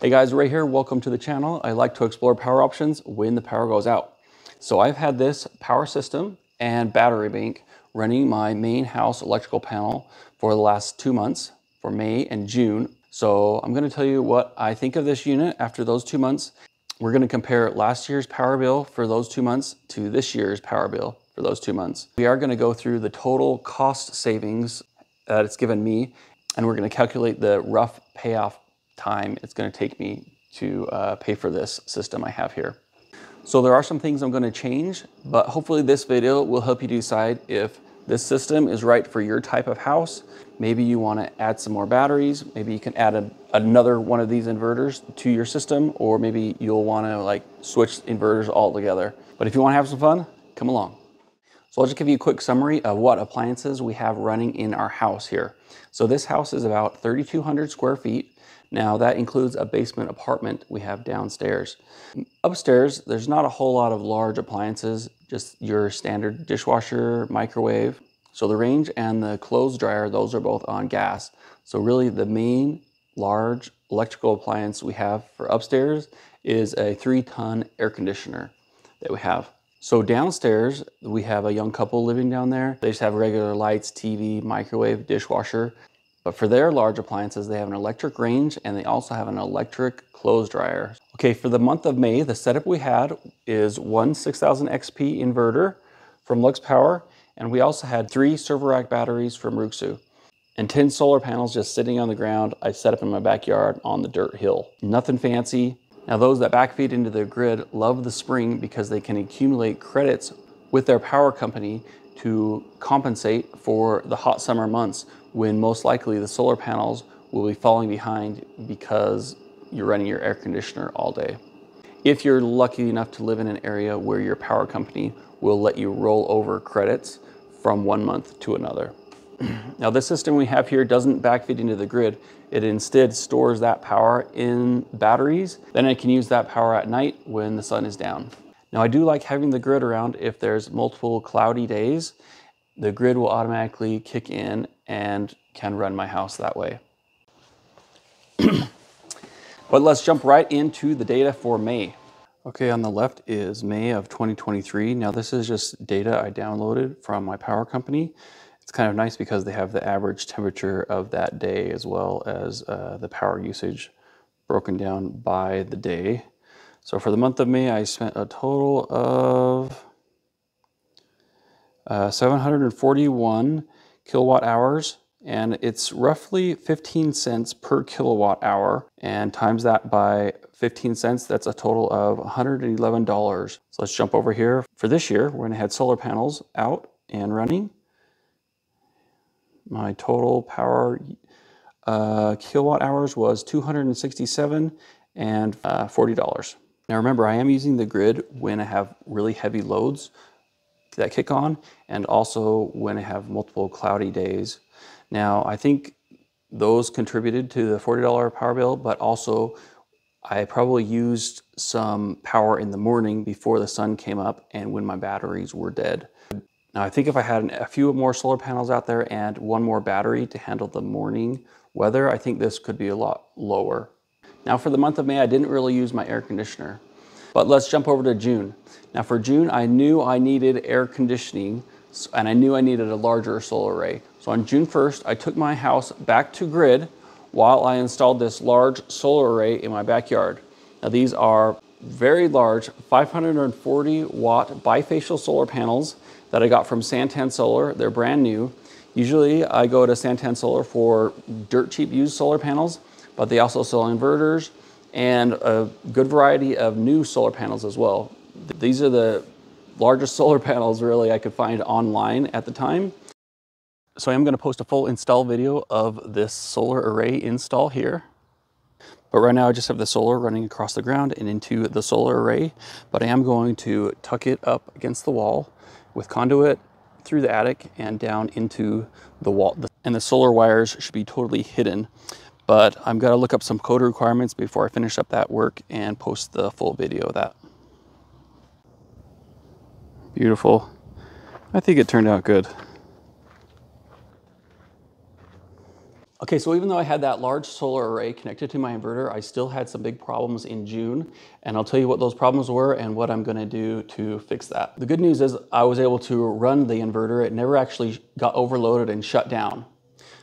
Hey guys, Ray here. Welcome to the channel. I like to explore power options when the power goes out. So I've had this power system and battery bank running my main house electrical panel for the last two months for May and June. So I'm gonna tell you what I think of this unit after those two months. We're gonna compare last year's power bill for those two months to this year's power bill for those two months. We are gonna go through the total cost savings that it's given me, and we're gonna calculate the rough payoff time it's gonna take me to uh, pay for this system I have here. So there are some things I'm gonna change, but hopefully this video will help you decide if this system is right for your type of house. Maybe you wanna add some more batteries. Maybe you can add a, another one of these inverters to your system, or maybe you'll wanna like switch inverters altogether. But if you wanna have some fun, come along. So I'll just give you a quick summary of what appliances we have running in our house here. So this house is about 3,200 square feet. Now that includes a basement apartment we have downstairs. Upstairs, there's not a whole lot of large appliances, just your standard dishwasher, microwave. So the range and the clothes dryer, those are both on gas. So really the main large electrical appliance we have for upstairs is a three ton air conditioner that we have. So downstairs, we have a young couple living down there. They just have regular lights, TV, microwave, dishwasher. But for their large appliances, they have an electric range and they also have an electric clothes dryer. Okay, for the month of May, the setup we had is one 6000 XP inverter from Lux Power, and we also had three server rack batteries from Ruixu and 10 solar panels just sitting on the ground I set up in my backyard on the dirt hill. Nothing fancy, now those that backfeed into the grid love the spring because they can accumulate credits with their power company to compensate for the hot summer months when most likely the solar panels will be falling behind because you're running your air conditioner all day. If you're lucky enough to live in an area where your power company will let you roll over credits from one month to another. now this system we have here doesn't backfeed into the grid. It instead stores that power in batteries. Then I can use that power at night when the sun is down. Now I do like having the grid around if there's multiple cloudy days. The grid will automatically kick in and can run my house that way. but let's jump right into the data for May. Okay, on the left is May of 2023. Now this is just data I downloaded from my power company. It's kind of nice because they have the average temperature of that day as well as uh, the power usage broken down by the day. So for the month of May, I spent a total of uh, 741 kilowatt hours and it's roughly 15 cents per kilowatt hour and times that by 15 cents that's a total of $111 so let's jump over here. For this year we're going to have solar panels out and running. My total power uh, kilowatt hours was 267 and uh, $40. Now remember, I am using the grid when I have really heavy loads that kick on and also when I have multiple cloudy days. Now I think those contributed to the $40 power bill, but also I probably used some power in the morning before the sun came up and when my batteries were dead. Now I think if I had a few more solar panels out there and one more battery to handle the morning weather, I think this could be a lot lower. Now for the month of May, I didn't really use my air conditioner, but let's jump over to June. Now for June, I knew I needed air conditioning and I knew I needed a larger solar array. So on June 1st, I took my house back to grid while I installed this large solar array in my backyard. Now these are very large 540 watt bifacial solar panels that I got from Santan Solar. They're brand new. Usually I go to Santan Solar for dirt cheap used solar panels, but they also sell inverters and a good variety of new solar panels as well. These are the largest solar panels really I could find online at the time. So I am gonna post a full install video of this solar array install here. But right now I just have the solar running across the ground and into the solar array, but I am going to tuck it up against the wall with conduit through the attic and down into the wall. And the solar wires should be totally hidden. But I'm gonna look up some code requirements before I finish up that work and post the full video of that. Beautiful. I think it turned out good. Okay, so even though I had that large solar array connected to my inverter, I still had some big problems in June, and I'll tell you what those problems were and what I'm gonna do to fix that. The good news is I was able to run the inverter. It never actually got overloaded and shut down.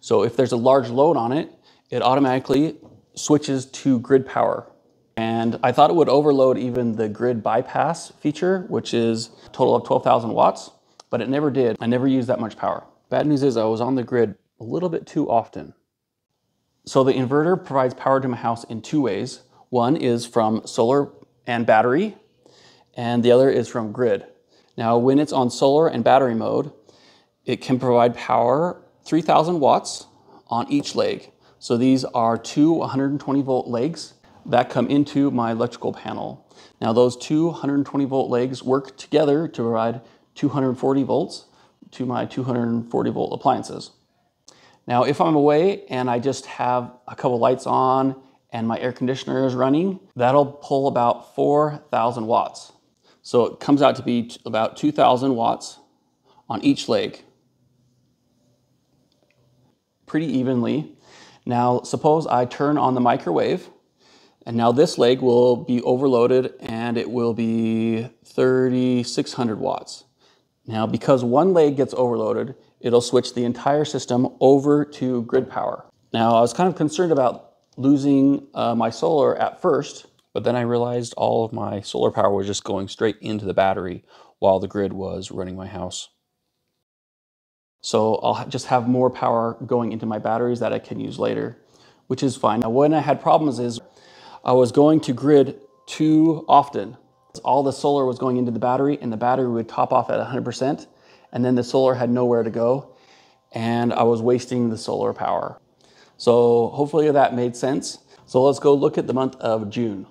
So if there's a large load on it, it automatically switches to grid power. And I thought it would overload even the grid bypass feature, which is total of 12,000 watts, but it never did. I never used that much power. Bad news is I was on the grid a little bit too often. So the inverter provides power to my house in two ways. One is from solar and battery, and the other is from grid. Now, when it's on solar and battery mode, it can provide power 3000 watts on each leg. So these are two 120 volt legs that come into my electrical panel. Now those two 120 volt legs work together to provide 240 volts to my 240 volt appliances. Now, if I'm away and I just have a couple lights on and my air conditioner is running, that'll pull about 4,000 watts. So it comes out to be about 2,000 watts on each leg. Pretty evenly. Now, suppose I turn on the microwave and now this leg will be overloaded and it will be 3,600 watts. Now, because one leg gets overloaded, it'll switch the entire system over to grid power. Now, I was kind of concerned about losing uh, my solar at first, but then I realized all of my solar power was just going straight into the battery while the grid was running my house. So I'll just have more power going into my batteries that I can use later, which is fine. Now, when I had problems is I was going to grid too often. All the solar was going into the battery and the battery would top off at 100% and then the solar had nowhere to go and I was wasting the solar power. So hopefully that made sense. So let's go look at the month of June.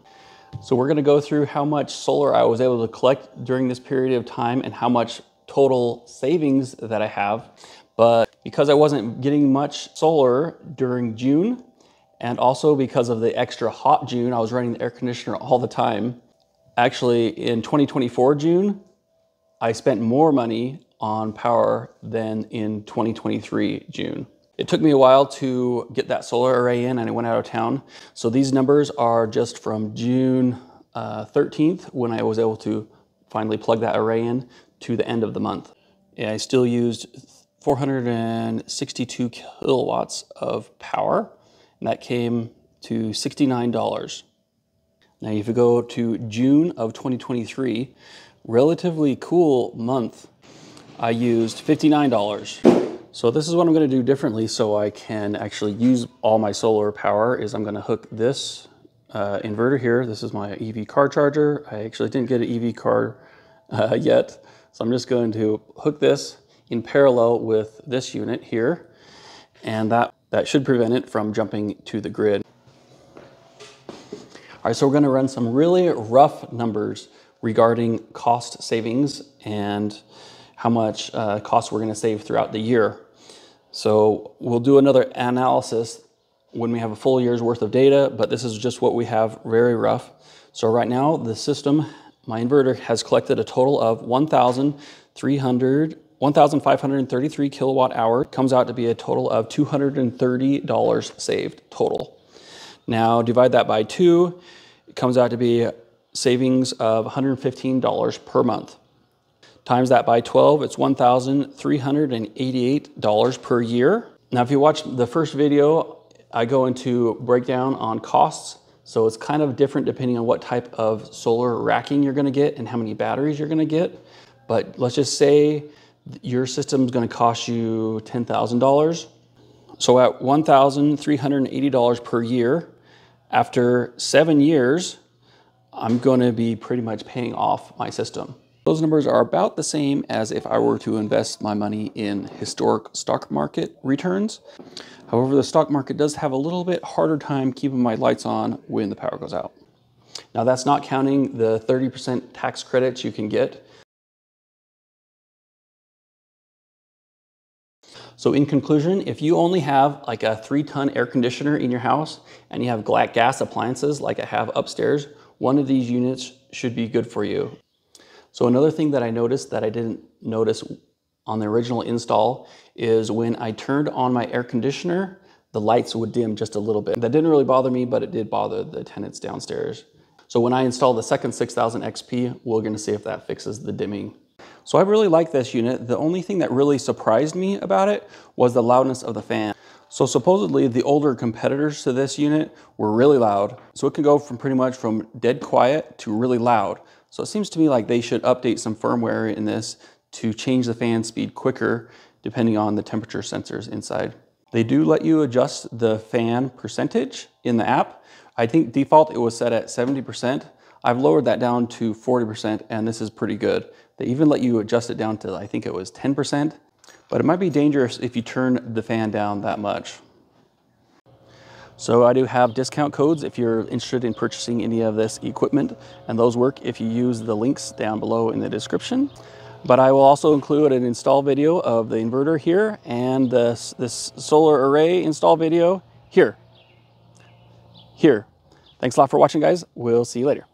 So we're gonna go through how much solar I was able to collect during this period of time and how much total savings that I have. But because I wasn't getting much solar during June, and also because of the extra hot June, I was running the air conditioner all the time. Actually, in 2024 June, I spent more money on power than in 2023 June. It took me a while to get that solar array in and I went out of town. So these numbers are just from June uh, 13th when I was able to finally plug that array in to the end of the month. I still used 462 kilowatts of power and that came to $69. Now if you go to June of 2023, relatively cool month I used $59. So this is what I'm gonna do differently so I can actually use all my solar power is I'm gonna hook this uh, inverter here. This is my EV car charger. I actually didn't get an EV car uh, yet. So I'm just going to hook this in parallel with this unit here. And that, that should prevent it from jumping to the grid. All right, so we're gonna run some really rough numbers regarding cost savings and how much uh, cost we're going to save throughout the year. So we'll do another analysis when we have a full year's worth of data, but this is just what we have very rough. So right now the system, my inverter has collected a total of 1,300 1,533 kilowatt hour comes out to be a total of $230 saved total. Now divide that by two, it comes out to be savings of $115 per month. Times that by 12, it's $1,388 per year. Now, if you watch the first video, I go into breakdown on costs. So it's kind of different depending on what type of solar racking you're gonna get and how many batteries you're gonna get. But let's just say your system is gonna cost you $10,000. So at $1,380 per year, after seven years, I'm gonna be pretty much paying off my system. Those numbers are about the same as if I were to invest my money in historic stock market returns. However, the stock market does have a little bit harder time keeping my lights on when the power goes out. Now that's not counting the 30% tax credits you can get. So in conclusion, if you only have like a three ton air conditioner in your house and you have gas appliances like I have upstairs, one of these units should be good for you. So another thing that I noticed that I didn't notice on the original install is when I turned on my air conditioner, the lights would dim just a little bit. That didn't really bother me, but it did bother the tenants downstairs. So when I install the second 6000 XP, we're gonna see if that fixes the dimming. So I really like this unit. The only thing that really surprised me about it was the loudness of the fan. So supposedly the older competitors to this unit were really loud. So it can go from pretty much from dead quiet to really loud. So it seems to me like they should update some firmware in this to change the fan speed quicker depending on the temperature sensors inside. They do let you adjust the fan percentage in the app. I think default it was set at 70%. I've lowered that down to 40% and this is pretty good. They even let you adjust it down to, I think it was 10%, but it might be dangerous if you turn the fan down that much. So I do have discount codes if you're interested in purchasing any of this equipment, and those work if you use the links down below in the description. But I will also include an install video of the inverter here and this, this solar array install video here. Here. Thanks a lot for watching, guys. We'll see you later.